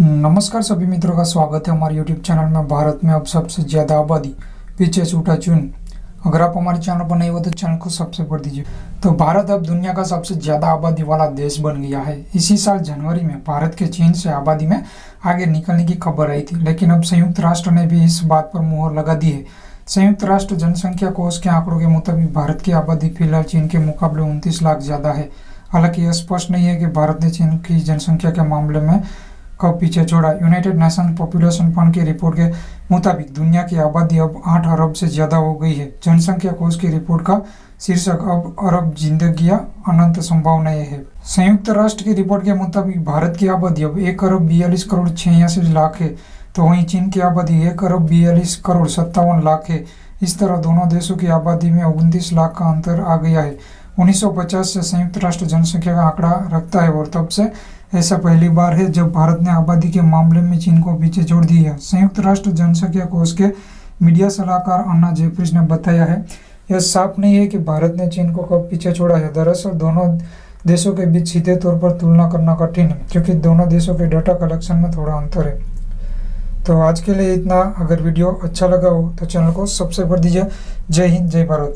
नमस्कार सभी मित्रों का स्वागत है हमारे YouTube चैनल में। भारत में अब सबसे ज़्यादा आबादी, पीछे छूटा चुन। अगर आप हमारे चैनल पर नहीं हो तो चैनल को सब्सक्राइब कर दीजिए। तो भारत अब दुनिया का सबसे ज़्यादा आबादी वाला देश बन गया है। इसी साल जनवरी में भारत के चीन से आबादी में आगे निकलने की खबर आई थी। लेकिन अब संयुक्त राष्ट्र ने भी इस बात पर मुहर लगा दी है। संयुक्त राष्ट्र जनसंख्या कोष के आंकड़ों के मुताबिक भारत की आबादी फ़िलहाल चीन के मुकाबले उनतीस लाख ज़्यादा है। हालाँकि यह स्पष्ट नहीं है कि भारत ने चीन की जनसंख्या के मामले में कब पीछे छोड़ा। यूनाइटेड नेशन पॉपुलेशन फंड की रिपोर्ट के मुताबिक दुनिया की आबादी अब आठ अरब से ज़्यादा हो गई है। जनसंख्या कोष की रिपोर्ट का शीर्षक अब अरब जिंदगियाँ अनंत संभावनाएँ है। संयुक्त राष्ट्र की रिपोर्ट के मुताबिक भारत की आबादी अब एक अरब बयालीस करोड़ छियासी लाख है। तो वहीं चीन की आबादी एक अरब बयालीस करोड़ सत्तावन लाख है। इस तरह दोनों देशों की आबादी में उनतीस लाख का अंतर आ गया है। 1950 से संयुक्त राष्ट्र जनसंख्या का आंकड़ा रखता है और तब से ऐसा पहली बार है जब भारत ने आबादी के मामले में चीन को पीछे छोड़ दिया संयुक्त राष्ट्र जनसंख्या कोष के मीडिया सलाहकार अन्ना जयफ्रिज ने बताया है, यह साफ़ नहीं है कि भारत ने चीन को कब पीछे छोड़ा है। दरअसल, दोनों देशों के बीच सीधे तौर पर तुलना करना कठिन है, क्योंकि दोनों देशों के डाटा कलेक्शन में थोड़ा अंतर है। तो आज के लिए इतना। अगर वीडियो अच्छा लगा हो तो चैनल को सब्सक्राइब कर दीजिए। जय हिंद, जय भारत।